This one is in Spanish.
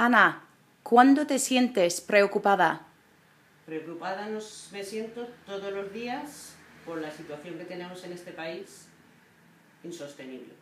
Ana, ¿cuándo te sientes preocupada? Preocupada nos, me siento todos los días por la situación que tenemos en este país insostenible.